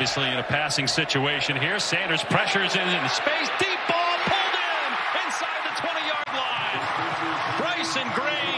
obviously in a passing situation here. Sanders pressures in, in space. Deep ball pulled in inside the 20-yard line. Bryson Green.